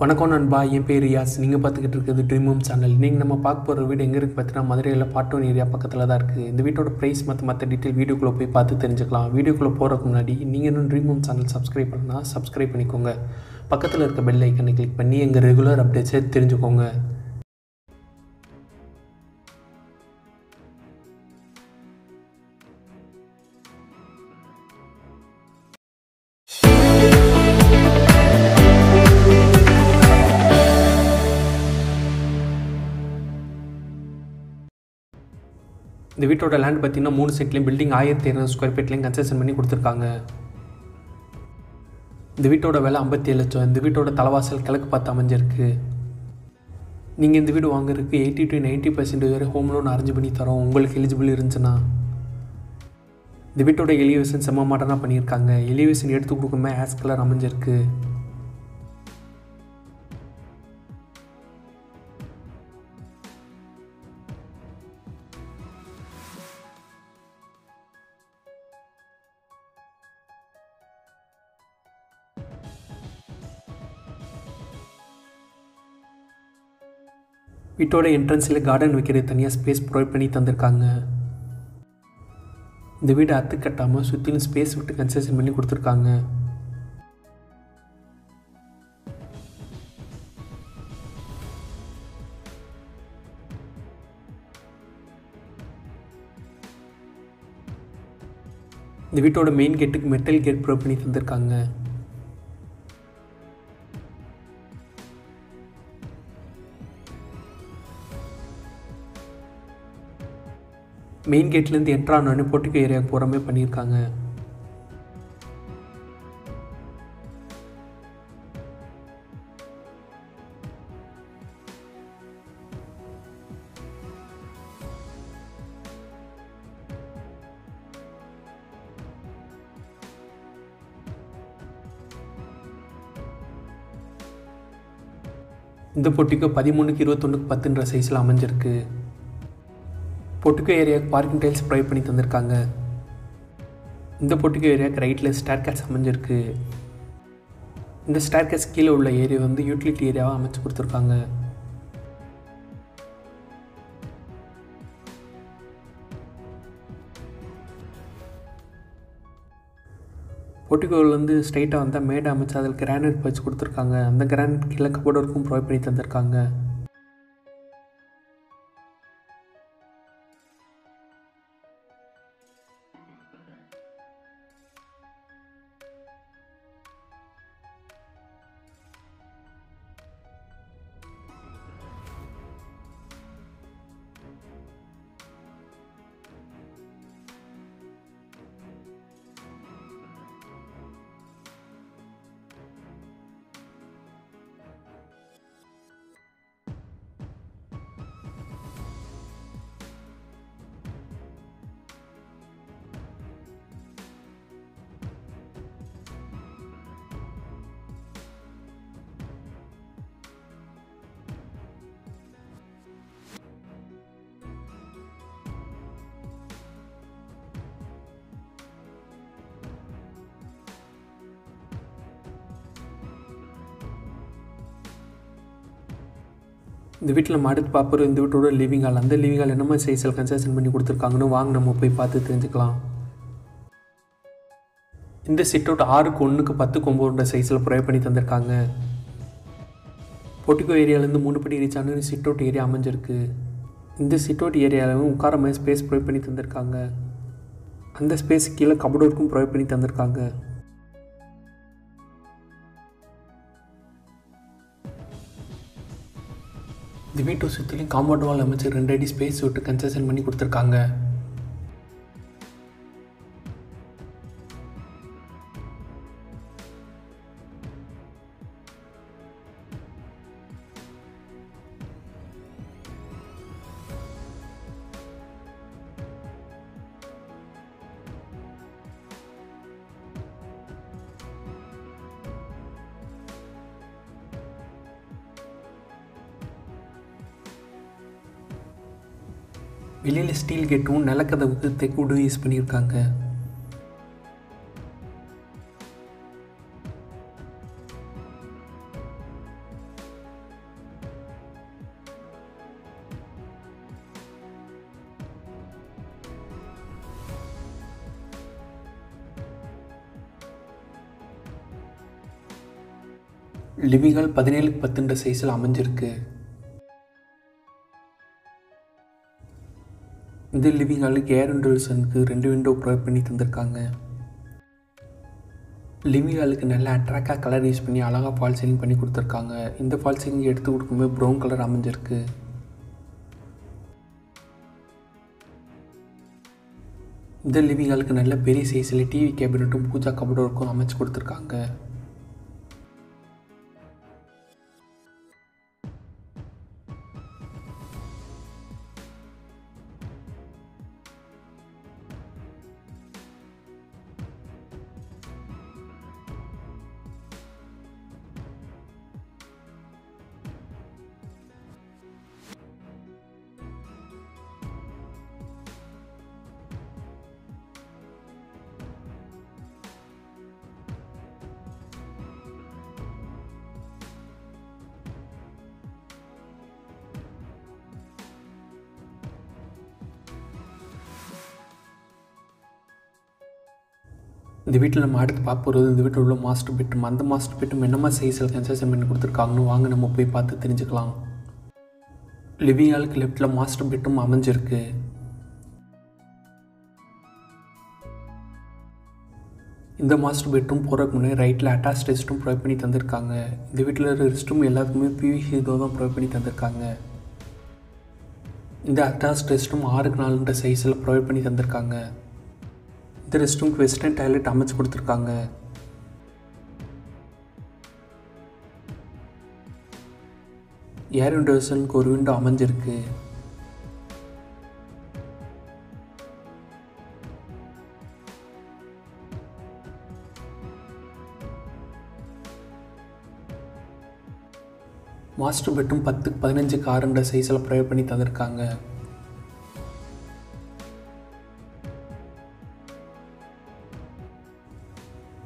வணக்கம் நண்பா என் பேர் ரியாஸ். நீங்கள் பார்த்துக்கிட்டு இருக்கிறது ட்ரீம் ஹோம் சேனல் நீங்கள் நம்ம பார்க்க போகிற வீடு எங்கே இருக்குது பார்த்தீங்கன்னா மதுரையில் பாட்டோன் ஏரியா பக்கத்தில் தான் இருக்குது இந்த வீட்டோட ப்ரைஸ் மற்ற மற்ற டீட்டெயில் வீடியோக்குள்ளே போய் பார்த்து தெரிஞ்சுக்கலாம். வீடியோக்குள்ளே போகிறதுக்கு முன்னாடி நீங்கள் இன்னும் ட்ரீம் ஹோம் சேனல் சப்ஸ்கிரைப் பண்ணால் சப்ஸ்கிரைப் பண்ணிக்கோங்க. பக்கத்தில் இருக்க பெல் ஐக்கனை கிளிக் பண்ணி எங்கள் ரெகுலர் அப்டேட்ஸை தெரிஞ்சுக்கோங்க. இந்த வீட்டோட லேண்ட் பார்த்தீங்கன்னா மூணு செட்லேயும் பில்டிங் ஆயிரத்தி இரநூறு ஸ்கொயர் ஃபீட்லேயும் கன்ஸ்ட்ரக்ஷன் பண்ணி கொடுத்துருக்காங்க. இந்த வீட்டோட விலை ஐம்பத்தி ஏழு லட்சம். இந்த வீட்டோட தலைவாசல் கிழக்கு பார்த்து அமைஞ்சிருக்கு. நீங்கள் இந்த வீடு வாங்குறதுக்கு எயிட்டி டு நைன்ட்டி பர்சன்ட் வரை ஹோம் லோன் அரேஞ்ச் பண்ணி தரோம். உங்களுக்கு எலிஜிபிள் இருந்துச்சுன்னா. இந்த வீட்டோட எலிவேஷன் செம்ம மாடர்னாக பண்ணியிருக்காங்க. எலிவேஷன் எடுத்து கொடுக்குமே ஆஸ் கலர் அமைஞ்சிருக்கு. வீட்டோட என்ட்ரன்ஸில் கார்டன் வைக்கிறது தனியாக ஸ்பேஸ் ப்ரொவைட் பண்ணி தந்திருக்காங்க. இந்த வீடு அத்து கட்டாமல் சுற்றிலும் ஸ்பேஸ் விட்டு கன்செஷன் பண்ணி கொடுத்துருக்காங்க. இந்த வீட்டோட மெயின் கேட்டுக்கு மெட்டல் கேட் ப்ரொவைட் பண்ணி தந்திருக்காங்க. மெயின் கேட்லேருந்து என்ட்ரு ஆனோடனே ஏரியாவுக்கு போகிற மாதிரி பண்ணியிருக்காங்க. இந்த போட்டிக்கு பதிமூணுக்கு இருபத்தொன்றுக்கு பத்துன்ற சைஸில் அமைஞ்சிருக்கு. பொட்டுக்கோ ஏரியாவுக்கு பார்க்கிங் டைல்ஸ் ப்ரொவைட் பண்ணி தந்திருக்காங்க. இந்த பொட்டுக்கோ ஏரியாவுக்கு ரைட்டில் ஸ்டார் கேஸ் அமைஞ்சிருக்கு. இந்த ஸ்டார் கேஸ் கீழே உள்ள ஏரியா வந்து யூட்டிலிட்டி ஏரியாவாக அமைச்சு கொடுத்துருக்காங்க. பொட்டிக்கோவிலேருந்து ஸ்ட்ரைட்டாக வந்தால் மேடை அமைச்சு அதில் கிரானைட் வச்சு கொடுத்துருக்காங்க. அந்த கிரானைட் கீழே கபோர்டு ஒர்க்கும் ப்ரொவைட் பண்ணி தந்திருக்காங்க. இந்த வீட்டில் நம்ம அடுத்து பார்ப்போம் இந்த வீட்டோட லிவிங் ஹால் அந்த லிவிங் ஹால் என்ன மாதிரி சைஸில் கன்செஷன் பண்ணி கொடுத்துருக்காங்கன்னு வாங்க நம்ம போய் பார்த்து தெரிஞ்சுக்கலாம். இந்த சிட் அவுட் ஆறுக்கு ஒன்றுக்கு பத்துக்கு ஒம்போதுன்ற சைஸில் ப்ரொவைட் பண்ணி தந்திருக்காங்க. பொட்டிக்கோ ஏரியாவிலேருந்து மூணு படி ரீச் ஆனது சிட் அவுட் ஏரியா அமைஞ்சிருக்கு. இந்த சிட் அவுட் ஏரியாவிலும் உட்கார மாதிரி ஸ்பேஸ் ப்ரொவைட் பண்ணி தந்திருக்காங்க. அந்த ஸ்பேஸ் கீழே கபடோருக்கும் ப்ரொவைட் பண்ணி தந்திருக்காங்க. இந்த வீட்டை சுற்றிலும் காம்பவுண்ட் வால் அமைச்சு ரெண்டு அடி ஸ்பேஸ் விட்டு கன்செஷன் பண்ணி கொடுத்துருக்காங்க. வெளியில் ஸ்டீல் கேட்டும் நிலக்கதவுக்கு தெக்கூடு யூஸ் பண்ணியிருக்காங்க. லிவிகள் பதினேழு பத்துன்ற சைஸில் அமைஞ்சிருக்கு. இந்த லிவிங் ஹாலுக்கு ஏர் விண்டோல்சனுக்கு ரெண்டு விண்டோ ப்ரொவைட் பண்ணி தந்திருக்காங்க. லிவிங் ஹாலுக்கு நல்லா அட்ராக்டாக கலர் யூஸ் பண்ணி அழகாக ஃபால் சீலிங் பண்ணி கொடுத்துருக்காங்க. இந்த ஃபால் சீலிங் எடுத்து கொடுக்கும்போது ப்ரௌன் கலர் அமைஞ்சிருக்கு. இந்த லிவிங் ஹாலுக்கு நல்ல பெரிய சைஸில் டிவி கேபினட்டும் பூஜா கபடோருக்கும் அமைச்சு கொடுத்துருக்காங்க. இந்த வீட்டில் நம்ம அடுத்து பார்க்க போகிறது இந்த வீட்டில் உள்ள மாஸ்டர் பெட்ரூம் அந்த மாஸ்டர் பெட்ரூம் என்னமா சைஸில் கன்செஷன் பண்ணி கொடுத்துருக்காங்கன்னு வாங்க நம்ம போய் பார்த்து தெரிஞ்சுக்கலாம். லிவிங் ஹாலுக்கு லெஃப்ட்டில் மாஸ்டர் பெட்ரூம் அமைஞ்சிருக்கு. இந்த மாஸ்டர் பெட்ரூம் போகிறதுக்கு முன்னாடி ரைட்டில் அட்டாச் ரெஸ்ட் ரூம் ப்ரொவைட் பண்ணி தந்திருக்காங்க. இந்த வீட்டில் இருக்கிற ரெஸ்ட் ரூம் எல்லாத்துக்குமே பிவிசி இதோ தான் ப்ரொவைட் பண்ணி தந்திருக்காங்க. இந்த அட்டாச் ரெஸ்ட் ரூம் ஆறுக்கு நாலுன்ற சைஸில் ப்ரொவைட் பண்ணி தந்திருக்காங்க. இந்த ரெஸ்ட் ரூம்க்கு வெஸ்டர்ன் டாய்லெட் அமைச்சு கொடுத்துருக்காங்க. ஏர் விண்டோஸனுக்கு ஒரு விண்டோ அமைஞ்சிருக்கு. மாஸ்டர் பெட்ரூம் பத்துக்கு பதினஞ்சு காருன்ற சைஸில் ப்ரொவைட் பண்ணி தந்திருக்காங்க.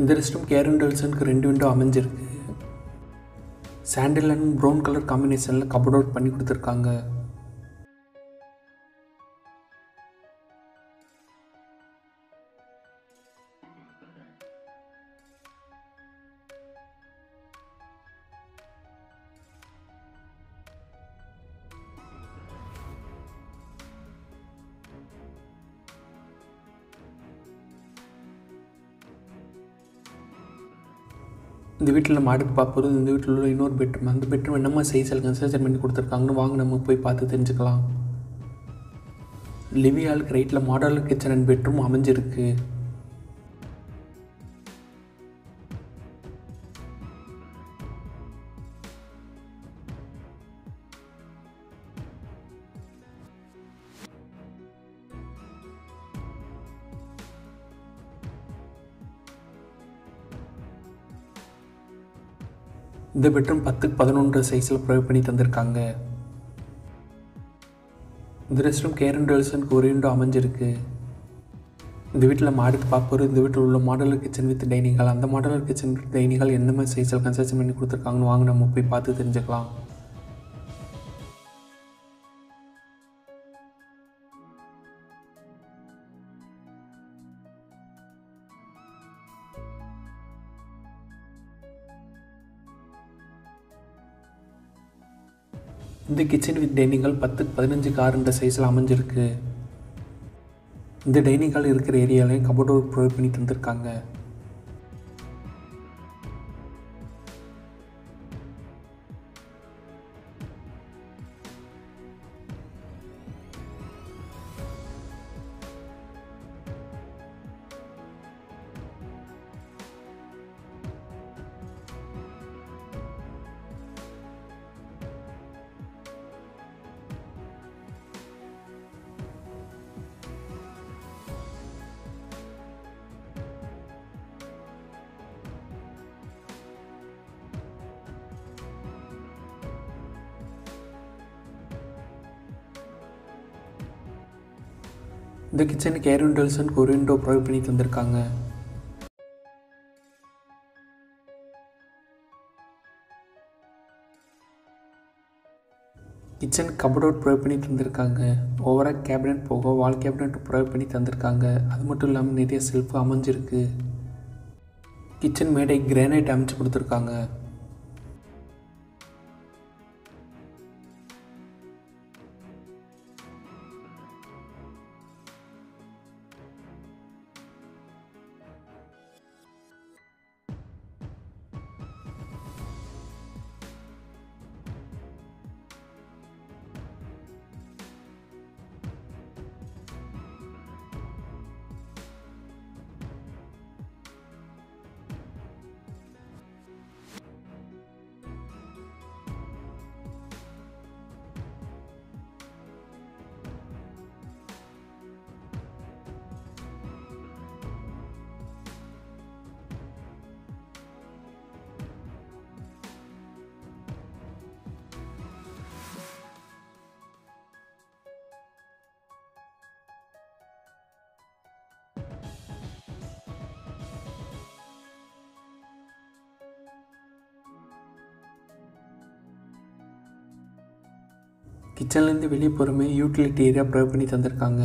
இந்த ரெஸ்ட்டும் கேரன் டெல்சனுக்கு ரெண்டு விண்டோ அமைஞ்சிருக்கு. சாண்டில் அண்ட் ப்ரௌன் கலர் காம்பினேஷனில் கபோர்ட் அவுட் பண்ணி கொடுத்துருக்காங்க. இந்த வீட்டில் நம்ம அடுத்து பார்ப்பது இந்த வீட்டில் உள்ள இன்னொரு பெட்ரூம் அந்த பெட்ரூம் என்னமா சைஸில் கன்ஸ்ட்ரக்ஷன் பண்ணி கொடுத்துருக்காங்கன்னு வாங்க நம்ம போய் பார்த்து தெரிஞ்சுக்கலாம். லிவியாலுக்கு ரைட்டில் மாடல் கிச்சன் அண்ட் பெட்ரூம் அமைஞ்சிருக்கு. இந்த பெட்ரூம் பத்துக்கு பதினொன்று சைஸில் ப்ரொவைட் பண்ணி தந்திருக்காங்க. இந்த ரெஸ்ட் ரூம் கேர் அண்ட் டெல்சனுக்கு ஒரு விண்டோ அமைஞ்சிருக்கு. இந்த வீட்டில் நம்ம அடுத்து பார்ப்போம் இந்த வீட்டில் உள்ள modular kitchen with dining hall அந்த modular kitchen with dining hall எந்த மாதிரி சைஸில் கன்ஸ்ட்ரக்ஷன் பண்ணி கொடுத்துருக்காங்கன்னு வாங்க நம்ம போய் பார்த்து தெரிஞ்சுக்கலாம். இந்த கிச்சன் வித் டைனிங் ஹால் பத்துக்கு பதினஞ்சு காருன்ற சைஸில் அமைஞ்சிருக்கு. இந்த டைனிங் ஹால் இருக்கிற ஏரியாலையும் கபோர்டு ப்ரொவைட் பண்ணி தந்திருக்காங்க. இந்த கிச்சனுக்கு ஏர் விண்டோல்சனுக்கு ஒரு விண்டோ ப்ரொவைட் பண்ணி தந்திருக்காங்க கிச்சன் கபோர்ட் ப்ரொவைட் பண்ணி தந்திருக்காங்க ஓவராக கேபினட் போக வால் கேபினட் ப்ரொவைட் பண்ணி தந்திருக்காங்க அது மட்டும் இல்லாமல் நிறைய செல்ஃப் அமைஞ்சிருக்கு. கிச்சன் மேடை கிரானைட் அமைச்சு கொடுத்துருக்காங்க. கிச்சன்லேருந்து வெளியே போகிறமே யூட்டிலிட்டி ஏரியா ப்ரொவைட் பண்ணி தந்திருக்காங்க.